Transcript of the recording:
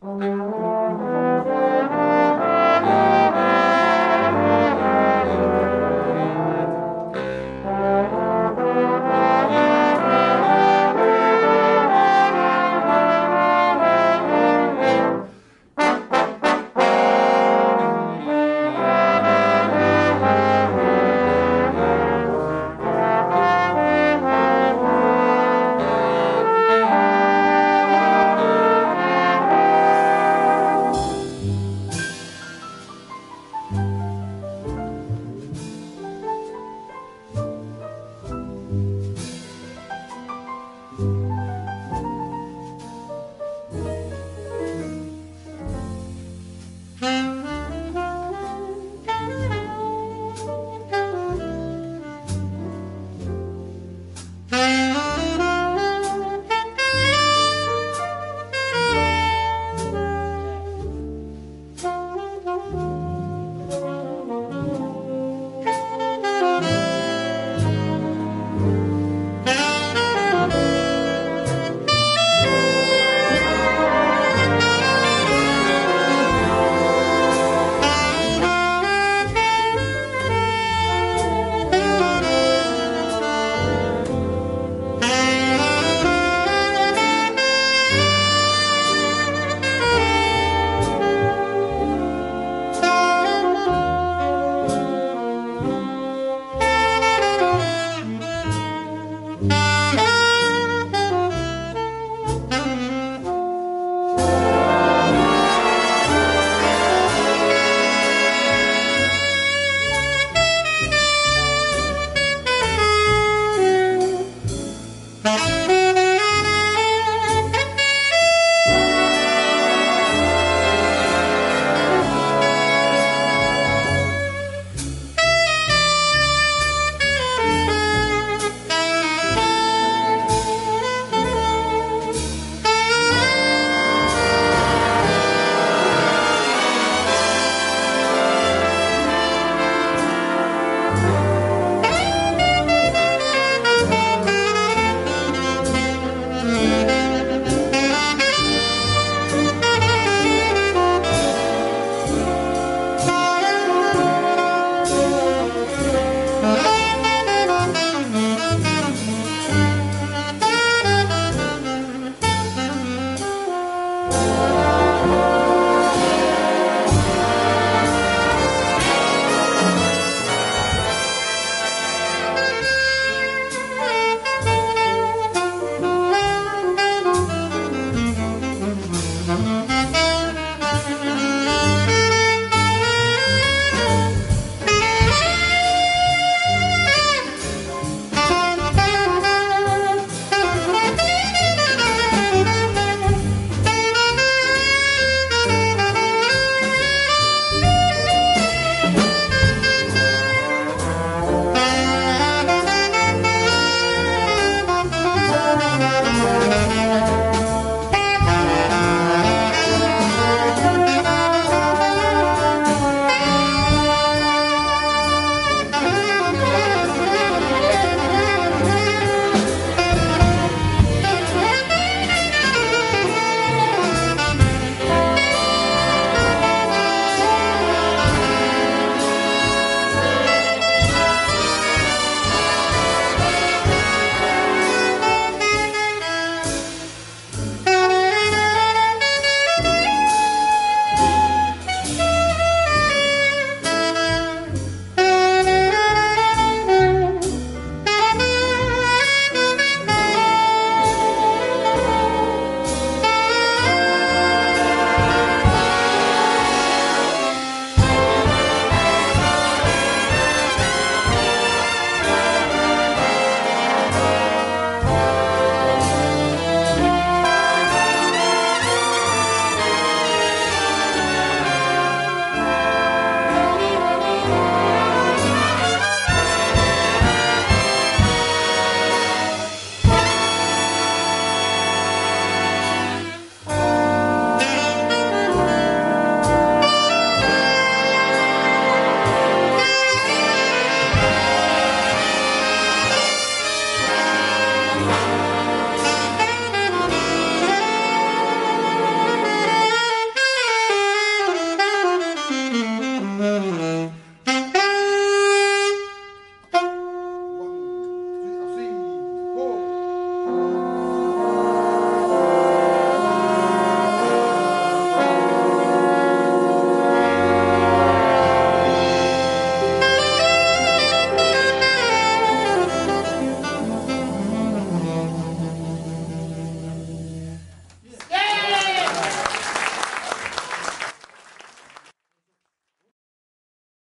Música